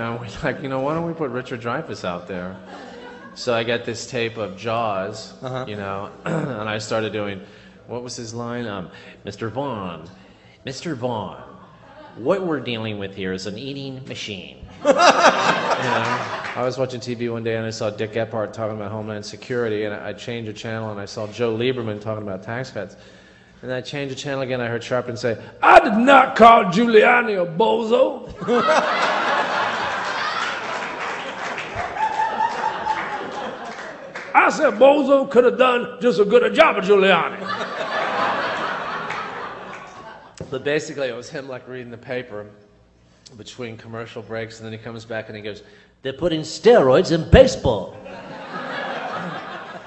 And we're like, you know, why don't we put Richard Dreyfuss out there? So I get this tape of Jaws, you know, and I started doing, what was his line? Um, Mr. Vaughn, Mr. Vaughn, what we're dealing with here is an eating machine. You know, I was watching TV one day and I saw Dick Gephardt talking about Homeland Security, and I I changed the channel and I saw Joe Lieberman talking about tax cuts. And I changed the channel again. I heard Sharpton say, "I did not call Giuliani a bozo." I said Bozo could have done just as good a job as Giuliani. but basically, it was him like reading the paper between commercial breaks, and then he comes back and he goes, "They're putting steroids in baseball."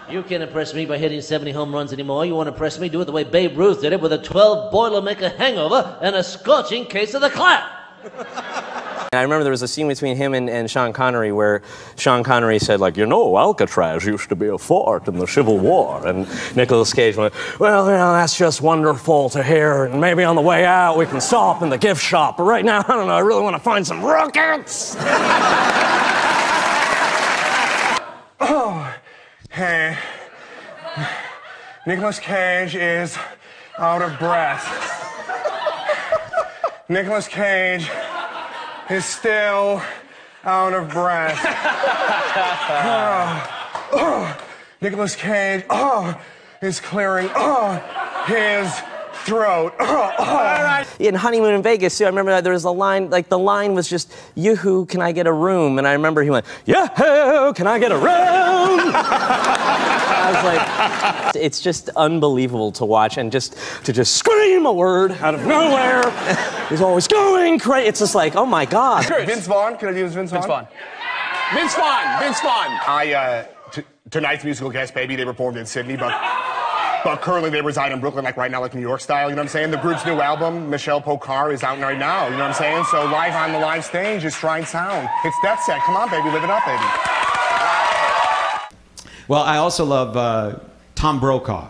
You can't impress me by hitting 70 home runs anymore. You want to impress me? Do it the way Babe Ruth did it with a 12 Boilermaker hangover and a scorching case of the clap. And I remember there was a scene between him and, and Sean Connery where Sean Connery said, like, you know, Alcatraz used to be a fort in the Civil War. And Nicolas Cage went, well, you know, that's just wonderful to hear. And maybe on the way out we can stop in the gift shop. But right now, I don't know, I really want to find some rockets. Oh, hey, Nicolas Cage is out of breath. Nicolas Cage is still out of breath. oh, oh, Nicolas Cage, oh, is clearing, oh, his throat. In Honeymoon in Vegas, too, I remember there was a line, like the line was just, yoo-hoo, can I get a room? And I remember he went, yahoo, can I get a room? I was like, it's just unbelievable to watch and just to just scream a word out of nowhere. He's always going crazy. It's just like, oh my God. Vince Vaughn, can I use Vince Vaughn? Vince Vaughn. Vince Vaughn. Vince Vaughn. I, uh, t- tonight's musical guest, baby, they performed in Sydney, but, but currently they reside in Brooklyn, like right now, like New York style, you know what I'm saying? The group's new album, Michel Poiccard, is out right now, you know what I'm saying? So live on the live stage is Shrine Sound. It's Death Set. Come on, baby, live it up, baby. Well, I also love uh, Tom Brokaw.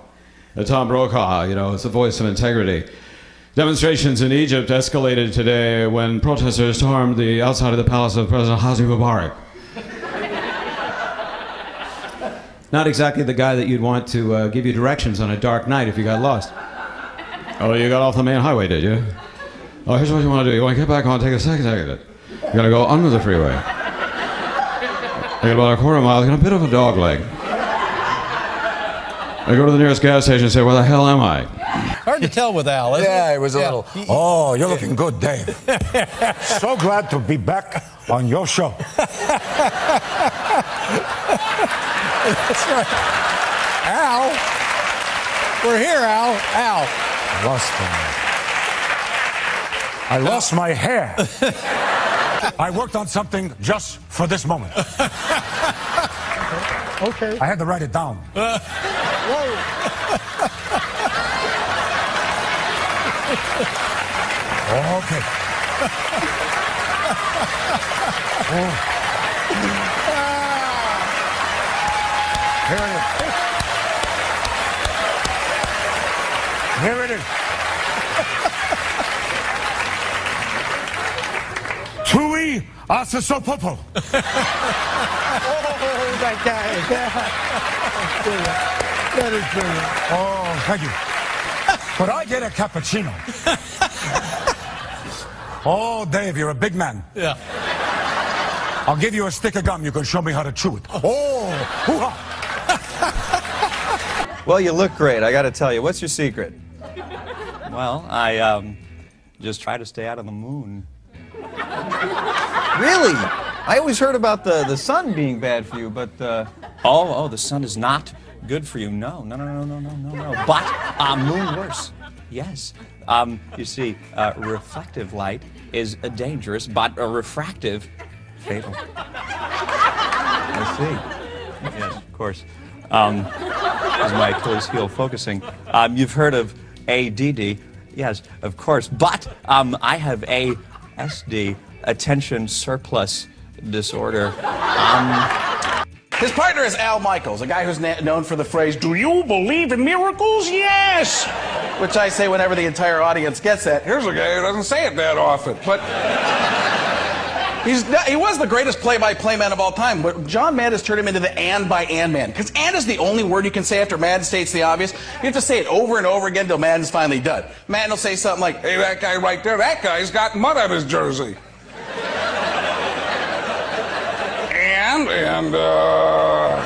Uh, Tom Brokaw, you know, is the voice of integrity. Demonstrations in Egypt escalated today when protesters stormed the outside of the palace of President Hosni Mubarak. Not exactly the guy that you'd want to uh, give you directions on a dark night if you got lost. Oh, you got off the main highway, did you? Oh, here's what you want to do. You want to get back on, take a second exit. You're going to go under the freeway. You got about a quarter mile, got a bit of a dog leg. I go to the nearest gas station and say, Where the hell am I? Hard to tell with Al, isn't Yeah, it? it was a Yeah. little. Oh, you're looking good, Dave. so glad to be back on your show. That's right. Al. We're here, Al. Al. I lost my. I lost my hair. I worked on something just for this moment. Okay. okay. I had to write it down. Whoa. Okay. Oh. Here it is. Here it is. Tui Asasopopo. Oh, that guy. that is brilliant. Oh, thank you. But I get a cappuccino? oh, Dave, you're a big man. Yeah. I'll give you a stick of gum. You can show me how to chew it. Oh, oh hoo-ha. Well, you look great, I gotta tell you. What's your secret? Well, I um, just try to stay out of the moon. Really? I always heard about the, the sun being bad for you, but uh, oh, oh, the sun is not good for you. No, no, no, no, no, no, no, no. But uh, moon worse. Yes. Um, you see, uh, reflective light is uh, dangerous, but uh, refractive, fatal. I see. Yes, of course. Um, is my Achilles heel focusing. Um, you've heard of ADD, yes, of course, but um, I have ASD, attention surplus disorder. Um, His partner is Al Michaels, a guy who's known for the phrase, Do you believe in miracles? Yes! Which I say whenever the entire audience gets that. Here's a guy who doesn't say it that often. But He's he was the greatest play-by-play man of all time, but John Madden has turned him into the and by and man. Because and is the only word you can say after Madden states the obvious. You have to say it over and over again until Madden's finally done. Madden will say something like, "Hey, that guy right there, that guy's got mud on his jersey." and and uh,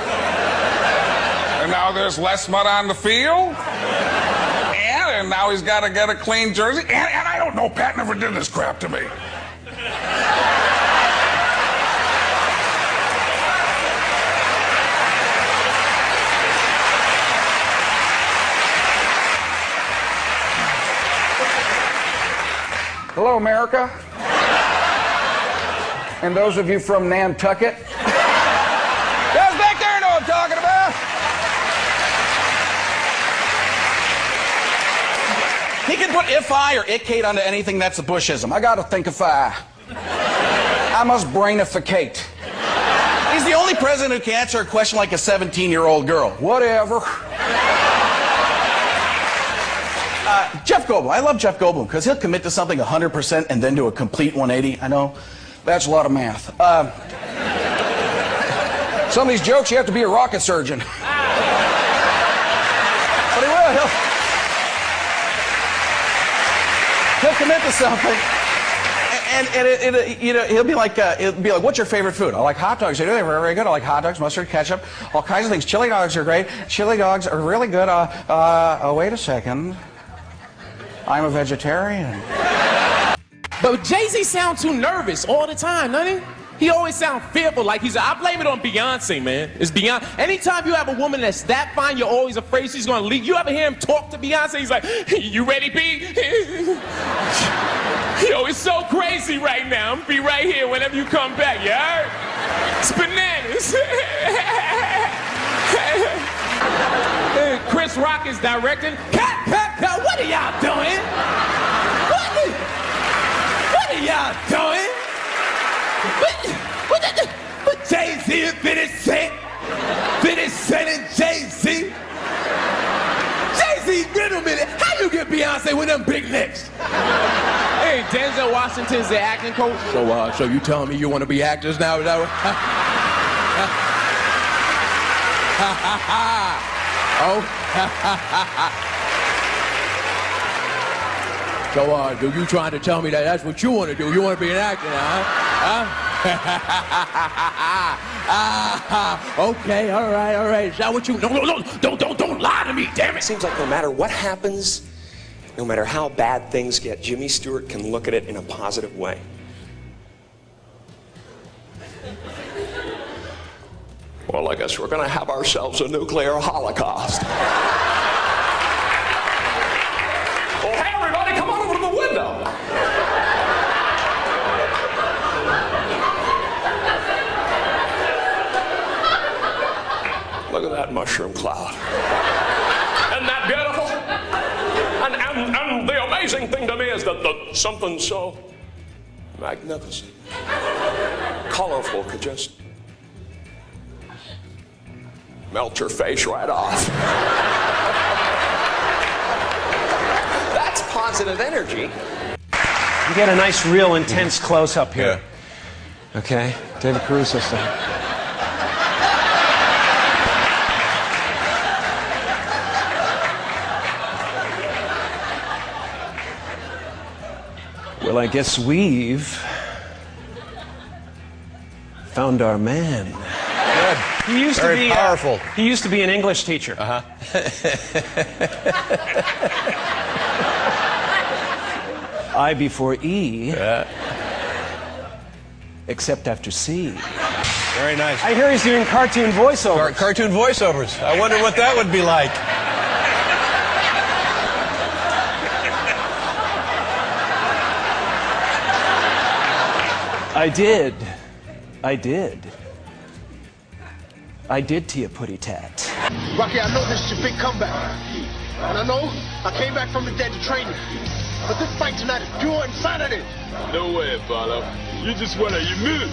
and now there's less mud on the field. And and now he's got to get a clean jersey. And, and I don't know, Pat never did this crap to me. Hello, America. And those of you from Nantucket. Guys back there know what I'm talking about. He can put if I or it onto anything that's a Bushism. I gotta think if I. I must brainificate. He's the only president who can answer a question like a 17 year old girl. Whatever. Uh, Goldblum. I love Jeff Goldblum because he'll commit to something 100% and then do a complete 180. I know that's a lot of math. Uh, some of these jokes, you have to be a rocket surgeon. but he will. He'll, he'll commit to something. And, and it, it, you know, he'll be like, uh, he'll be like, "What's your favorite food?" I like hot dogs. They're very, very good. I like hot dogs, mustard, ketchup, all kinds of things. Chili dogs are great. Chili dogs are really good. Uh, uh, oh, wait a second. I'm a vegetarian. But Jay Z sounds too nervous all the time, doesn't he? He always sounds fearful, like he's. I blame it on Beyonce, man. It's Beyonce. Anytime you have a woman that's that fine, you're always afraid she's gonna leave. You ever hear him talk to Beyonce? He's like, "You ready, B?" Yo, it's so crazy right now. I'm be right here whenever you come back. You heard? It's bananas. Chris Rock is directing. Cut, cut, cut. What are y'all doing? What? What are y'all doing? What? What? What Jay Z and 50 Cent? 50 Cent and Jay Z? Jay Z, wait a minute. How you get Beyonce with them big necks? hey, Denzel Washington's the acting coach. So, uh, so you telling me you want to be actors now? Is that what? Oh. so, uh, do you trying to tell me that that's what you want to do? You want to be an actor now, huh? huh? okay, all right, all right. Is that what you? No, no, no! Don't, don't, don't lie to me! Damn it! Seems like no matter what happens, no matter how bad things get, Jimmy Stewart can look at it in a positive way. Well, I guess we're going to have ourselves a nuclear holocaust. well, hey, everybody, come on over to the window. Look at that mushroom cloud. Isn't that beautiful? And, and, and the amazing thing to me is that the, something so magnificent, colorful could just melt your face right off. That's positive energy. You get a nice, real, intense close up here. Okay? David Caruso style. Well, I guess we've found our man. He used Very to be uh, powerful. he used to be an English teacher. Uh-huh. I before E. Except after C. Very nice. I hear he's doing cartoon voiceovers. Car- cartoon voiceovers. I wonder what that would be like. I did. I did. I did to you, putty tat. Rocky, I know this is your big comeback. And I know I came back from the dead to train you. But this fight tonight is pure insanity. No way, Apollo. You just wanna, you move.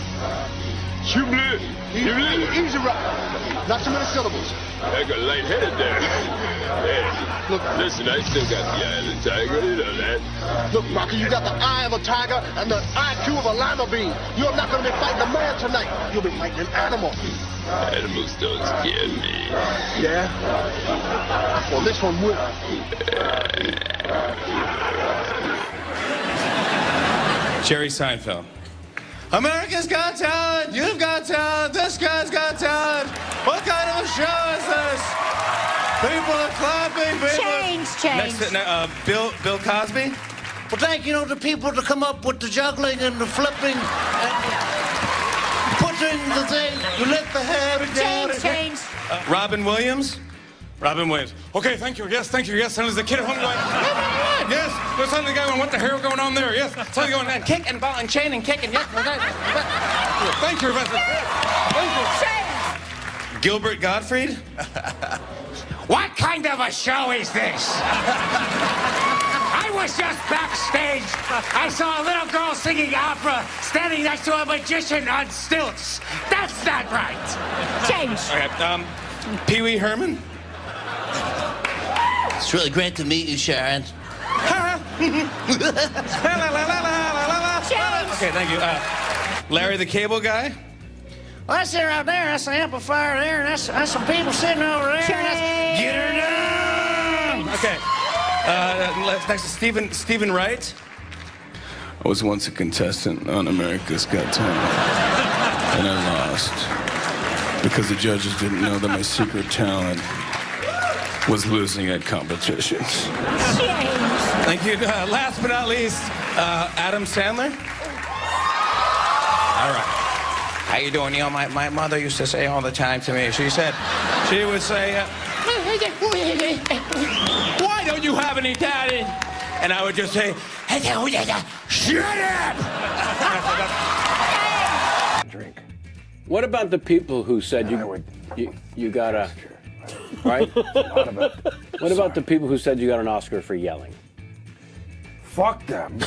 You bleu. You bleu. Easy, Rob. Not too many syllables. I got lightheaded there. Hey, look, listen, I still got the eye of the tiger, you know that. Look, Rocky, you got the eye of a tiger and the IQ of a lima bean. You're not gonna be fighting a man tonight. You'll be fighting an animal. Animals don't scare me. Yeah? Well, this one will. Jerry Seinfeld. America's Got Talent. You've got talent. This guy's got talent. What kind of a show is this? People are clapping. People Change, change. Next, to, uh, Bill, Bill Cosby. Well, thank you know the people to come up with the juggling and the flipping and putting the thing. You let the hair down. Change, change. Uh, Robin Williams. Robin Williams. Okay, thank you. Yes, thank you. Yes, and there's a kid at home going, yes. There's something going, what the hell going on there? Yes, something going, and kick and ball and chain and kick and yes. well, that- that- Thank you, Professor. Thank you. Gilbert Gottfried. What kind of a show is this? I was just backstage. I saw a little girl singing opera standing next to a magician on stilts. That's not right. Change. Okay, um, Pee Wee Herman. It's really great to meet you, Sharon. Okay, thank you. Uh, Larry the Cable Guy. Well, that's there out there. That's the amplifier there. and That's, that's some people sitting over there. and That's, get her down. Okay. Uh, next is Stephen Stephen Wright. I was once a contestant on America's Got Talent, and I lost because the judges didn't know that my secret talent was losing at competitions. Thank you. Uh, last but not least, uh, Adam Sandler. All right. How you doing? Neil? my, my mother used to say all the time to me, she said, she would say, uh, why don't you have any daddy? And I would just say, shut up! Drink. What about the people who said you you, you got a right? what about the people who said you got an Oscar for yelling? Fuck them.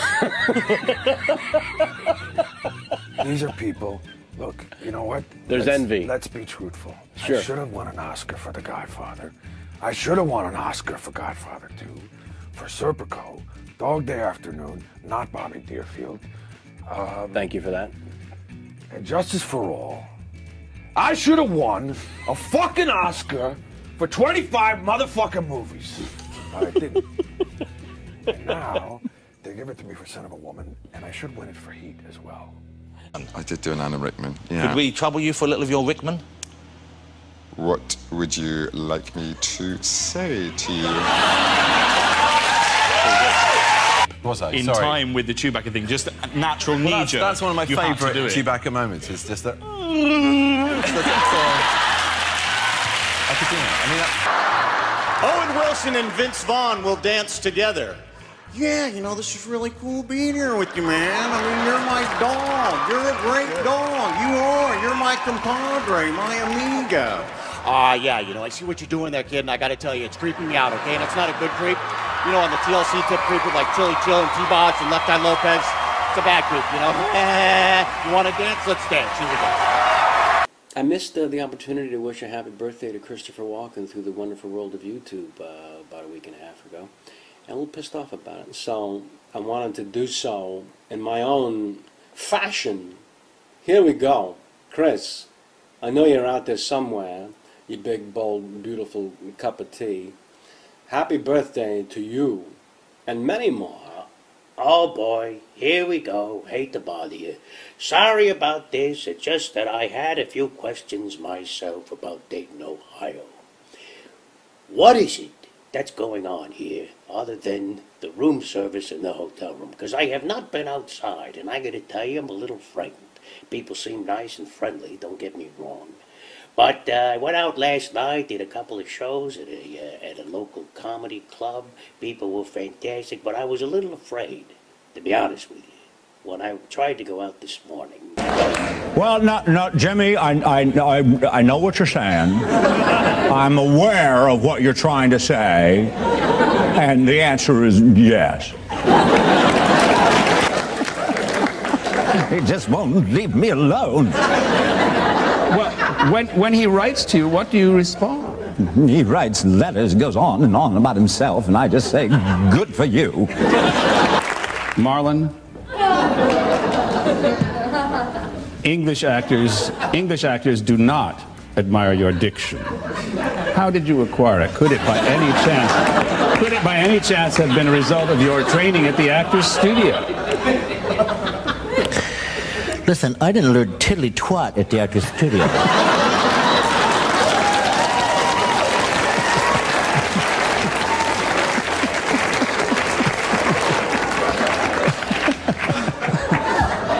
These are people. Look, you know what? There's Let's- envy. Let's be truthful. Sure. I should have won an Oscar for The Godfather. I should have won an Oscar for Godfather 2. For Serpico, Dog Day Afternoon, not Bobby Deerfield. Um, Thank you for that. And Justice for All. I should have won a fucking Oscar for 25 motherfucking movies. But I didn't. and now they give it to me for Son of a Woman, and I should win it for Heat as well. Um, I did do an Anna Rickman. Yeah. Could we trouble you for a little of your Rickman? What would you like me to say to you? Was I? in Sorry. time with the Chewbacca thing, just a natural Well, knee that's, that's one of my You favourite do. Chewbacca moments. It's just that. It's the- it's, uh, I it. I Owen Wilson and Vince Vaughn will dance together. Yeah, you know, this is really cool being here with you, man. I mean, you're my dog. You're a great dog. You are. You're my compadre, my amigo. Ah, yeah, you know, I see what you're doing there, kid, and I gotta tell you, it's creeping me out, okay? And it's not a good creep. You know, on the TLC tip creep with like Chilli Chill and T-Boz and Left Eye Lopes. It's a bad creep, you know? you wanna dance? Let's dance. Here we go. I missed uh, the opportunity to wish a happy birthday to Christopher Walken through the wonderful world of YouTube uh, about a week and a half ago. And a little pissed off about it. So I wanted to do so in my own fashion. Here we go. Chris, I know you're out there somewhere, you big, bold, beautiful cup of tea. Happy birthday to you and many more. Oh boy, here we go. Hate to bother you. Sorry about this. It's just that I had a few questions myself about Dayton, Ohio. What is it that's going on here other than the room service in the hotel room? Because I have not been outside, and I got to tell you, I'm a little frightened. People seem nice and friendly, don't get me wrong. But uh, I went out last night, did a couple of shows at a, uh, at a local comedy club. People were fantastic, but I was a little afraid, to be honest with you, when I tried to go out this morning. Well, no, no, Jimmy, I, I, I, I know what you're saying. I'm aware of what you're trying to say. And the answer is yes. He just won't leave me alone. When, when he writes to you, what do you respond? He writes letters, goes on and on about himself, and I just say, good for you. Marlon, English actors, English actors do not admire your diction. How did you acquire it? Could it by any chance, could it by any chance have been a result of your training at the Actors Studio? Listen, I didn't learn tiddly twat at the Actors Studio.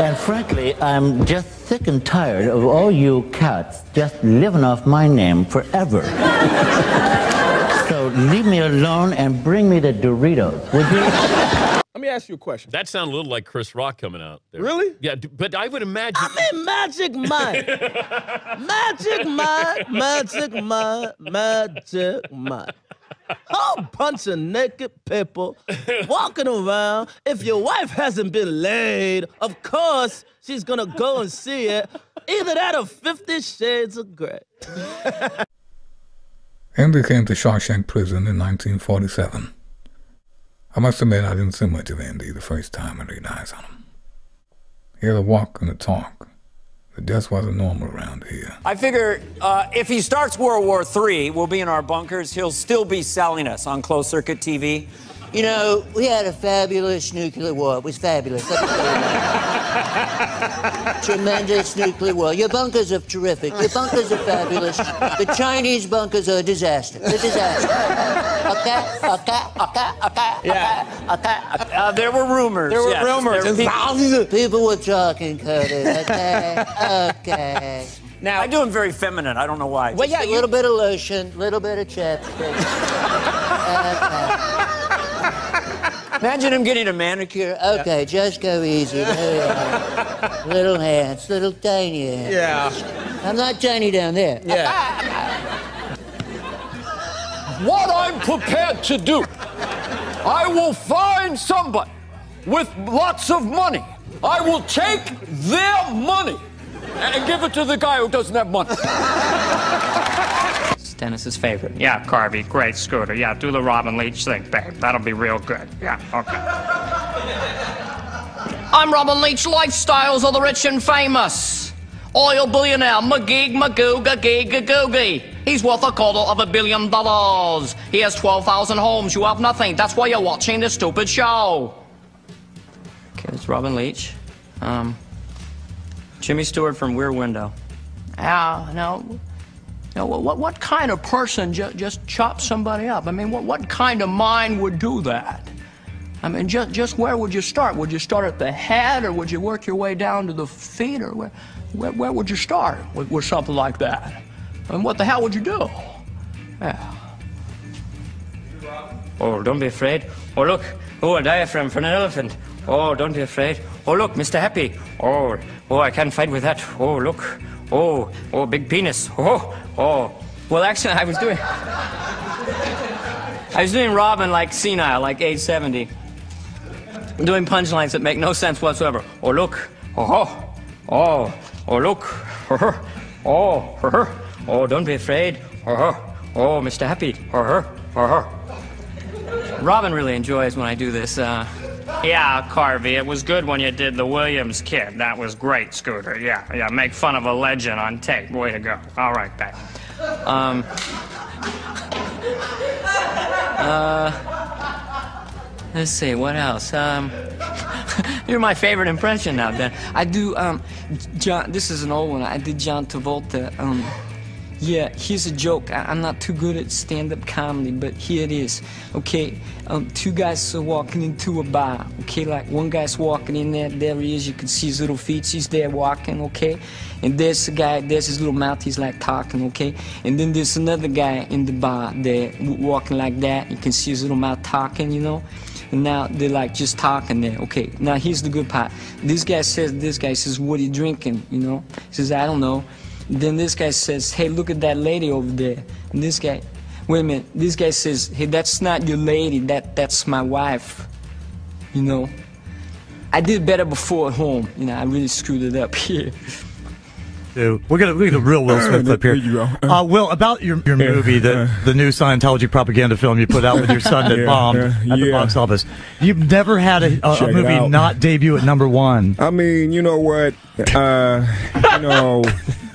and frankly, I'm just sick and tired of all you cats just living off my name forever. so leave me alone and bring me the Doritos, would you? Let me ask you a question. That sounded a little like Chris Rock coming out. There. Really? Yeah, but I would imagine. I'm in Magic Mike. magic Mike, Magic Mike, Magic Mike. Whole bunch of naked people walking around. If your wife hasn't been laid, of course she's gonna go and see it. Either that or Fifty Shades of Grey. Andy came to Shawshank Prison in 1947. I must admit I didn't see much of Andy the first time I laid eyes on him. He had a walk and a talk that just wasn't normal around here. I figure uh, if he starts World War III, we'll be in our bunkers. He'll still be selling us on closed circuit TV. You know, we had a fabulous nuclear war. It was fabulous. Let me tell you that. Tremendous nuclear war. Your bunkers are terrific. Your bunkers are fabulous. The Chinese bunkers are a disaster. A disaster. Okay, okay, okay, okay, Yeah. okay, okay. Uh, there were rumors. There were yes. rumors. There were People, people were talking, Curtis. Okay, okay. Now I do him very feminine. I don't know why. Well, yeah, a little bit of lotion, a little bit of chapstick. Imagine him getting a manicure. Okay, just go easy. There we are. little hands, little tiny hands. Yeah. I'm not tiny down there. Yeah. what I'm prepared to do, I will find somebody with lots of money. I will take their money and give it to the guy who doesn't have money. Dennis's favorite. Yeah, Carvey, great scooter. Yeah, do the Robin Leach thing, babe. That'll be real good. Yeah, okay. I'm Robin Leach, lifestyles of the rich and famous. Oil billionaire, McGee, Magoo, Gagee, Gagoogie. He's worth a quarter of a billion dollars. He has 12,000 homes. You have nothing. That's why you're watching this stupid show. Okay, it's Robin Leach. Um, Jimmy Stewart from Rear Window. Ah, now, now, what, what kind of person ju- just chops somebody up? I mean, what, what kind of mind would do that? I mean, just, just where would you start? Would you start at the head, or would you work your way down to the feet, or where, where, where would you start with, with something like that? And what the hell would you do? Yeah. Oh, don't be afraid. Oh, look. Oh, a diaphragm for an elephant. Oh, don't be afraid. Oh, look, Mr. Happy. Oh, oh, I can't fight with that. Oh, look. Oh, oh, big penis. Oh, oh. Well, actually, I was doing. I was doing Robin like senile, like age 70. Doing punchlines that make no sense whatsoever. Oh, look. Oh, oh, oh, look. Oh, oh, oh, don't be afraid. Oh, oh, Mr. Happy. Oh, oh. Robin really enjoys when I do this. Uh, yeah, Carvey, it was good when you did the Williams Kid. That was great, Scooter. Yeah, yeah, make fun of a legend on tape. Way to go. All right, babe. Um, uh, let's see, what else? Um, you're my favorite impression now, Ben. I do, um, John, this is an old one. I did John Travolta. Um, yeah, here's a joke. I, I'm not too good at stand-up comedy, but here it is. Okay, um, two guys are walking into a bar. Okay, like one guy's walking in there. There he is. You can see his little feet. He's there walking. Okay, and there's the guy. There's his little mouth. He's like talking. Okay, and then there's another guy in the bar there walking like that. You can see his little mouth talking. You know. And now they're like just talking there. Okay, now here's the good part. This guy says, this guy says, what are you drinking? You know? He says, I don't know. Then this guy says, hey, look at that lady over there. And this guy, wait a minute. This guy says, hey, that's not your lady. That that's my wife. You know. I did better before at home. You know, I really screwed it up here. Dude, we're gonna we get a real Will Smith clip here. Uh, Will, about your your movie, the the new Scientology propaganda film you put out with your son that Yeah, bombed yeah, at the yeah. box office. You've never had a, a, a movie not debut at number one. I mean, you know what? Uh, you know,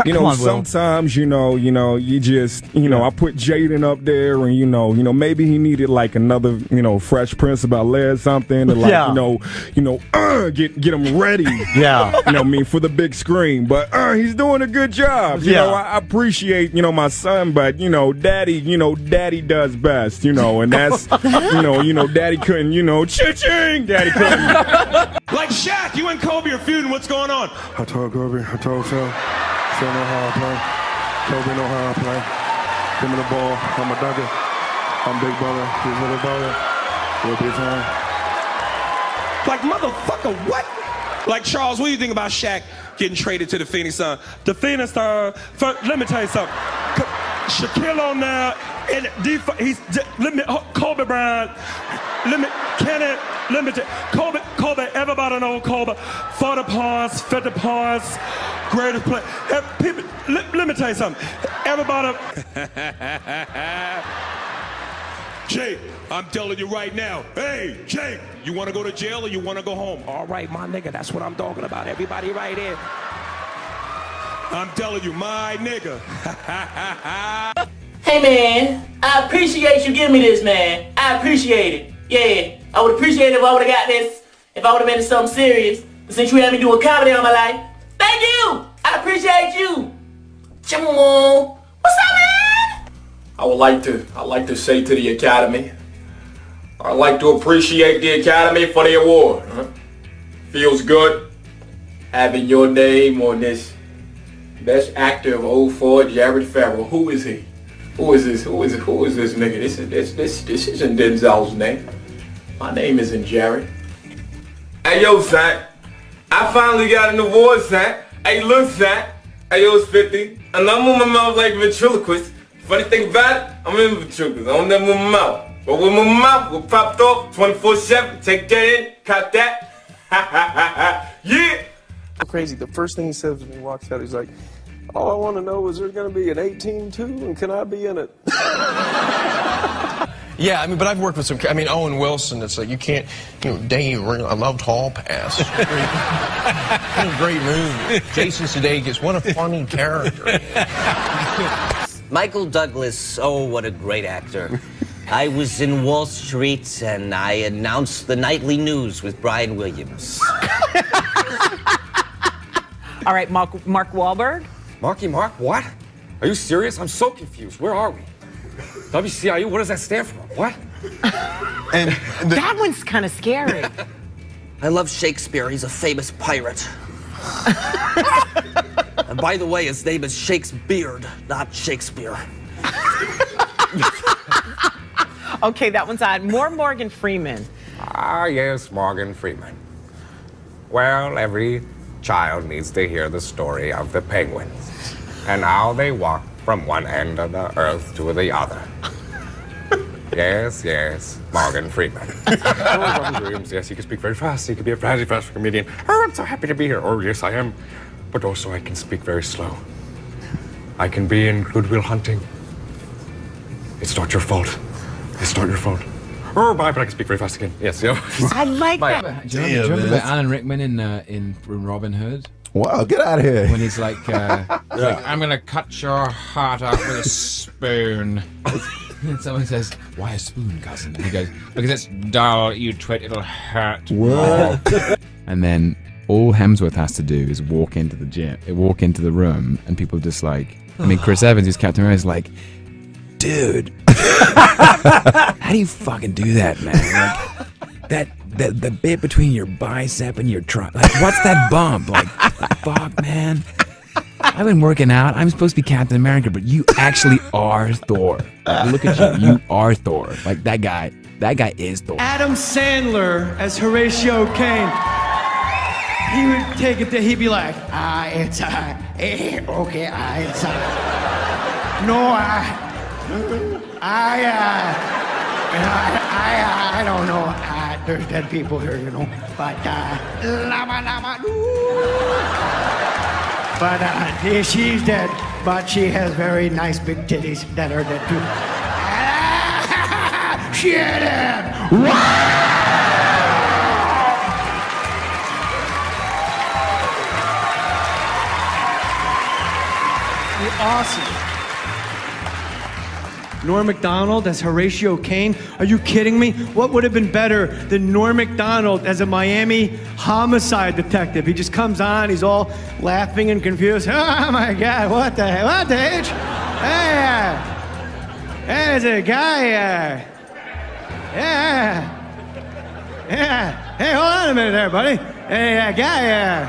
you know, on, Will. sometimes you know, you know, you just, you know, I put Jaden up there, and you know, you know, maybe he needed like another, you know, Fresh Prince about Lead something to like, Yeah. you know, you know, uh, get get him ready. Yeah. you know, I mean, for the big screen. But uh, he's doing a good job. You Yeah. know, I, I appreciate, you know, my son, but you know, Daddy, you know, Daddy does best. You know, and that's, you know, you know, Daddy couldn't, you know, cha-ching, Daddy couldn't. Like Shaq, you and Kobe are feuding. What's going on? I told Kobe, I told Phil, Phil know how I play. Kobe know how I play. Give me the ball, I'm a dugger. I'm big brother, he's little brother. We'll be fine. Like motherfucker, what? Like Charles, what do you think about Shaq getting traded to the Phoenix Sun? The Phoenix Sun. For, let me tell you something. K- Shaquille O'Neal and def- he's j- let me oh, Kobe Bryant. Let me can it let me tell Kobe Kobe everybody know Kobe 40 points 50 points greatest play eh, people let, let me tell you something everybody Jake, I'm telling you right now. Hey, Jake, you want to go to jail or you want to go home? All right, my nigga, that's what I'm talking about. Everybody right here. I'm telling you, my nigga. Hey man, I appreciate you giving me this, man. I appreciate it. Yeah, I would appreciate it if I would have got this, if I would have been in something serious. But since you had me doing comedy all my life, thank you. I appreciate you. Chimo. What's up, man? I would like to I'd like to say to the Academy, I'd like to appreciate the Academy for the award. huh? Feels good having your name on this Best Actor of 04, Jared Farrell. Who is he? Who is this? Who is who is this nigga? This is this this this isn't Denzel's name. My name isn't Jared. Hey yo, son. I finally got an award, son. Hey, look, son. Hey, yo, it's 50. And I'm moving my mouth like ventriloquist. Funny thing about it, I'm in ventriloquist. I don't never move my mouth. But with my mouth, we're popped off 24-7. Take that in, caught that. yeah. Crazy. The first thing he says when he walks out, he's like, all I want to know is there going to be an 18-2 and can I be in it? Yeah, I mean, but I've worked with some. I mean, Owen Wilson. It's like you can't, you know, Dave. I loved Hall Pass. What a great movie. Jason Sudeikis. What a funny character. Michael Douglas, oh, what a great actor. I was in Wall Street and I announced the nightly news with Brian Williams. All right, Mark, Mark Wahlberg. Marky Mark, what? Are you serious? I'm so confused. Where are we? WCIU, what does that stand for? What? And that one's kind of scary. I love Shakespeare. He's a famous pirate. and by the way, his name is Shakespeare, not Shakespeare. Okay, that one's odd. More Morgan Freeman. Ah, yes, Morgan Freeman. Well, every child needs to hear the story of the penguins and how they walk from one end of the earth to the other. yes, yes, Morgan Freeman. oh, Williams, yes, he can speak very fast. He can be a very fast comedian. Oh, I'm so happy to be here. Oh, yes, I am. But also, I can speak very slow. I can be in Good Will Hunting. It's not your fault. It's not your fault. Oh, bye, but I can speak very fast again. Yes, yeah. I like Bye. that. Do you, remember, do you remember Alan Rickman in uh, in Robin Hood? Wow, get out of here. When he's like, uh, he's like, I'm gonna cut your heart out with a spoon. and someone says, Why a spoon, cousin? And he goes, Because it's dull, you twit, it'll hurt. What? and then all Hemsworth has to do is walk into the gym, walk into the room, and people just like, I mean, Chris Evans, who's Captain America, is like, Dude, how do you fucking do that, man? Like, that the the bit between your bicep and your trunk, like, what's that bump? Like, fuck, man. I've been working out. I'm supposed to be Captain America, but you actually are Thor. Look at you. You are Thor. Like that guy. That guy is Thor. Adam Sandler as Horatio Caine. He would take it he'd be like, ah, it's, uh, eh, okay, ah, it's, uh, no, I, I, uh, I, I, I don't know, uh, there's dead people here, you know. But uh, lama, lama, but uh, she's dead. But she has very nice big titties that are dead too. Shit! it. Awesome. Norm Macdonald as Horatio Caine? Are you kidding me? What would have been better than Norm Macdonald as a Miami homicide detective? He just comes on, he's all laughing and confused. Oh my God, what the hell? What the H? Hey, there's a guy. Uh, yeah. Yeah. Hey, hold on a minute there, buddy. Hey, that guy. Uh,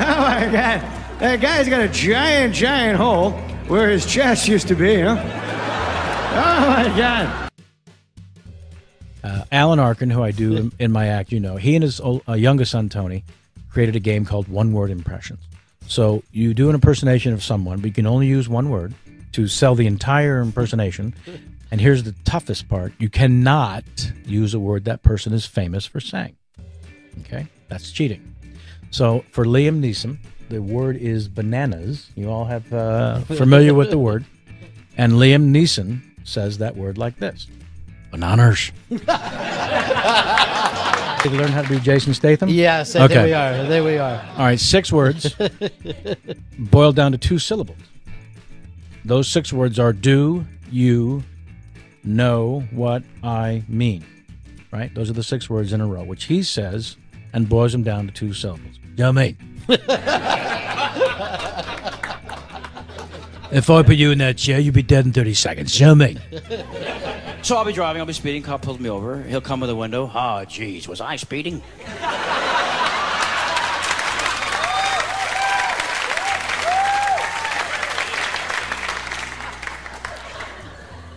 oh my God. That guy's got a giant, giant hole where his chest used to be, know? Oh my God. Uh, Alan Arkin, who I do in, in my act, you know, he and his ol- uh, youngest son Tony created a game called One Word Impressions. So you do an impersonation of someone, but you can only use one word to sell the entire impersonation. And here's the toughest part: you cannot use a word that person is famous for saying. Okay, that's cheating. So for Liam Neeson, the word is bananas. You all have uh, familiar with the word, and Liam Neeson says that word like this: bananas. Did you learn how to do Jason Statham? Yes, okay. there we are. There we are. All right, six words boiled down to two syllables. Those six words are do you know what I mean? Right? Those are the six words in a row, which he says and boils them down to two syllables. You mean? If I put you in that chair, you'd be dead in 30 seconds. Show me. So I'll be driving, I'll be speeding, cop pulls me over. He'll come to the window. Oh, jeez, was I speeding?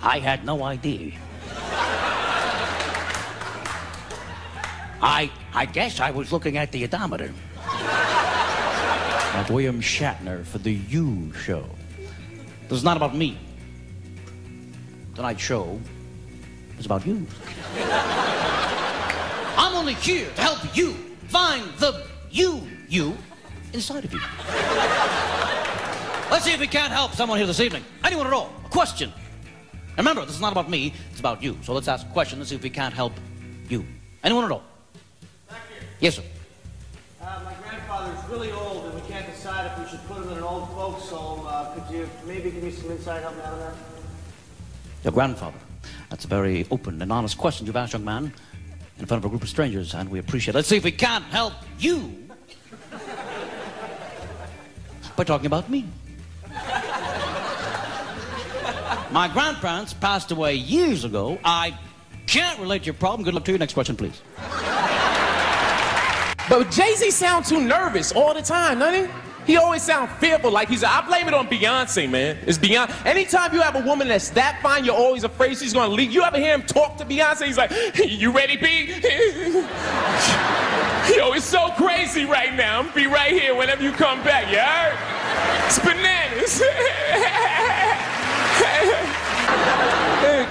I had no idea. I I guess I was looking at the odometer. Like William Shatner for the You Show. This is not about me. Tonight's show is about you. I'm only here to help you find the you, you inside of you. Let's see if we can't help someone here this evening. Anyone at all? A question. Remember, this is not about me, it's about you. So let's ask a question and see if we can't help you. Anyone at all? Yes, sir. Uh, my grandfather's really old, and we can't decide if we should put him in an old folks home. Uh, could you maybe give me some insight on that? Your grandfather. That's a very open and honest question you've asked, young man, in front of a group of strangers, and we appreciate it. Let's see if we can't help you by talking about me. My grandparents passed away years ago. I can't relate to your problem. Good luck to you. Next question, please. But Jay Z sound too nervous all the time, doesn't he? He always sound fearful, like he's. I blame it on Beyonce, man. It's Beyonce. Anytime you have a woman that's that fine, you're always afraid she's gonna leave. You ever hear him talk to Beyonce? He's like, "You ready, B?" Yo, it's so crazy right now. I'm be right here whenever you come back. You heard? It's bananas.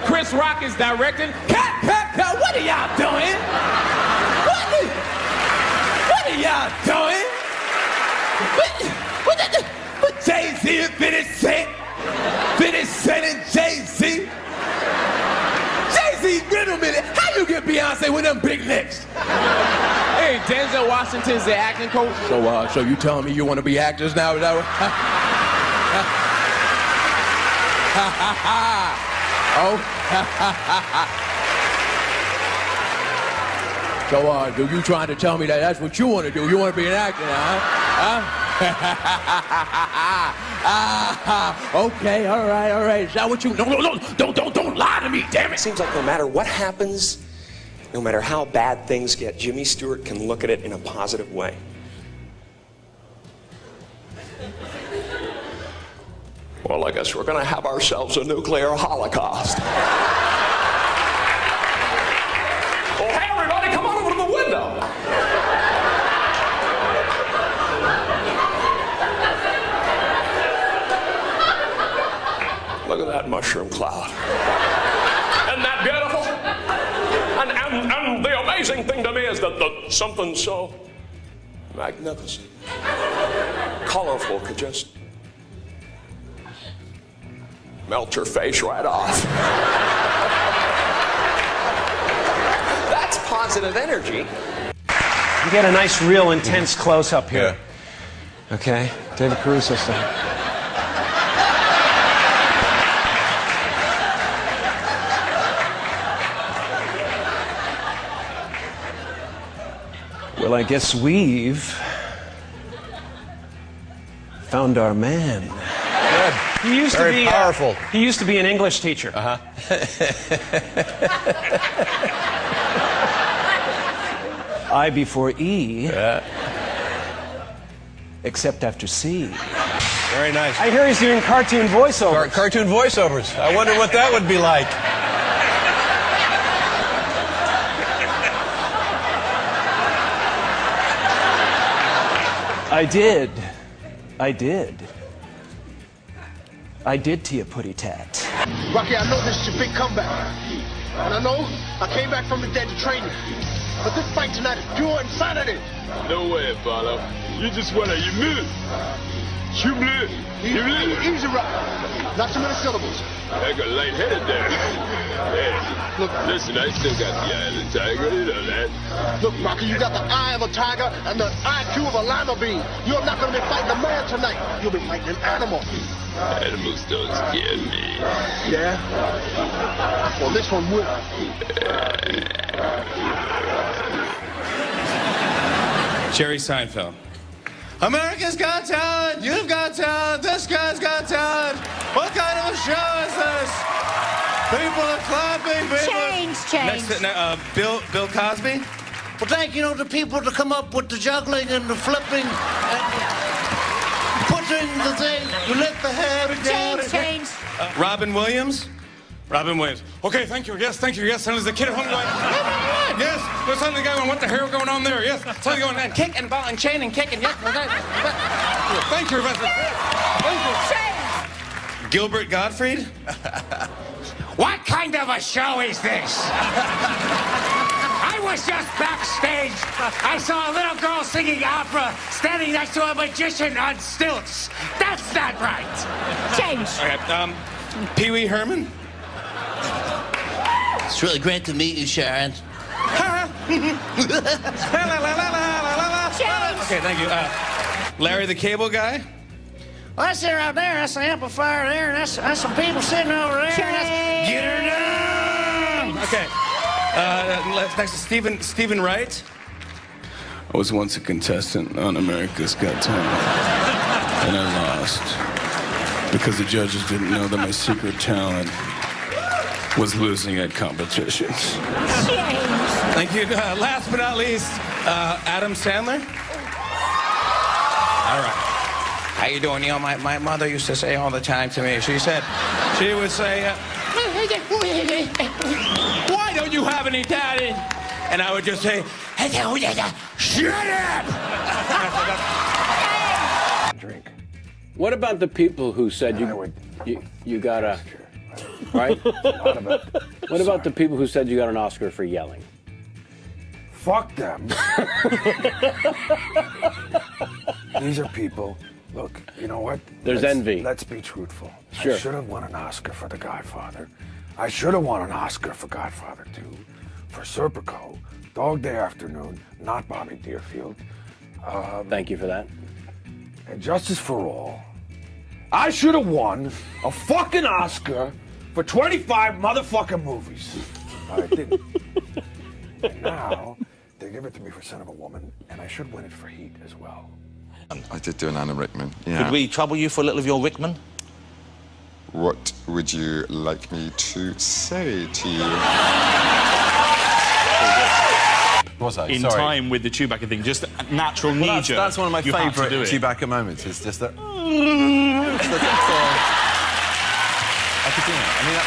Chris Rock is directing. Cut, cut, cut. What are y'all doing? What? What are y'all doing? What? What? the- What? Jay Z is finished saying. Finished saying Jay Z. Jay Z, wait a minute. How you get Beyonce with them big necks? Hey, Denzel Washington's the acting coach. So, uh, so you telling me you want to be actors now? Is that oh. So, uh, do you trying to tell me that that's what you want to do? You want to be an actor now, huh? huh? okay, all right, all right. Is that what you? No, no, no! Don't, don't, don't lie to me! Damn it! Seems like no matter what happens, no matter how bad things get, Jimmy Stewart can look at it in a positive way. Well, I guess we're going to have ourselves a nuclear holocaust. well, hey, everybody, come on over to the window. Look at that mushroom cloud. Isn't that beautiful? And, and, and the amazing thing to me is that the something so magnificent, colorful could just melt your face right off. That's positive energy. You get a nice, real, intense close up here. Okay, David Caruso style. Well, I guess we've found our man. He used Very to be uh, powerful. he used to be an English teacher. Uh-huh. I before E. Except after C. Very nice. I hear he's doing cartoon voiceovers. Car- cartoon voiceovers. I wonder what that would be like. I did. I did. I did to you, putty tat. Rocky, I know this is your big comeback. And I know I came back from the dead to train you. But this fight tonight is pure insanity. No way, Apollo. You just wanna, you move. You move. You move. Easy, Rock. Not too many syllables. I got lightheaded there. Hey, Look, listen, I still got the eye of the tiger, you know that. look, Rocky, you got the eye of a tiger and the IQ of a lima bean. You're not going to be fighting a man tonight. You'll be fighting an animal. Animals don't scare me. Yeah? Well, this one will. Jerry Seinfeld. America's Got Talent. You've got talent. This guy's got talent. What kind of a show is this? People are clapping. People Change, change. Next, to, uh, Bill, Bill Cosby. Well, thank you know the people to come up with the juggling and the flipping and putting the thing. You lift the hair down. Change, change. Uh, Robin Williams. Robin Williams. Okay, thank you. Yes, thank you. Yes, and there's a kid at home going, yes. There's something going. On. What the hell going on there? Yes, something going on. Kick and ball and chain and kick and yes. Thank you, Professor. Thank you. Gilbert Gottfried. What kind of a show is this? I was just backstage. I saw a little girl singing opera standing next to a magician on stilts. That's not right. Change. Okay, um, Pee Wee Herman. It's really great to meet you, Sharon. Okay, thank you. Uh, Larry the Cable Guy. Well, that's there right there. That's the amplifier there. and That's, that's some people sitting over there. That's, get her down. Okay. Uh, next is Steven Steven Wright. I was once a contestant on America's Got Talent, and I lost because the judges didn't know that my secret talent was losing at competitions. Thank you. Uh, last but not least, uh, Adam Sandler. All right. How you doing? Neil? my, my mother used to say all the time to me, she said, she would say, uh, Why don't you have any daddy? And I would just say, Shut up! Drink. What about the people who said you you, you got a right? what about the people who said you got an Oscar for yelling? Fuck them. These are people. Look, you know what? There's Let's- envy. Let's be truthful. Sure. I should have won an Oscar for The Godfather. I should have won an Oscar for Godfather 2. For Serpico, Dog Day Afternoon, not Bobby Deerfield. Um, Thank you for that. And Justice for All. I should have won a fucking Oscar for 25 motherfucking movies. But I didn't. and now, they give it to me for Scent of a Woman, and I should win it for Heat as well. I did do an Alan Rickman. Yeah. Could we trouble you for a little of your Rickman? What would you like me to say to you? Was I? in Sorry. time with the Chewbacca thing, just natural Well, knee that's, jerk. that's one of my You favourite. Chewbacca moments. It's just that. Uh, I could do that. I mean, that,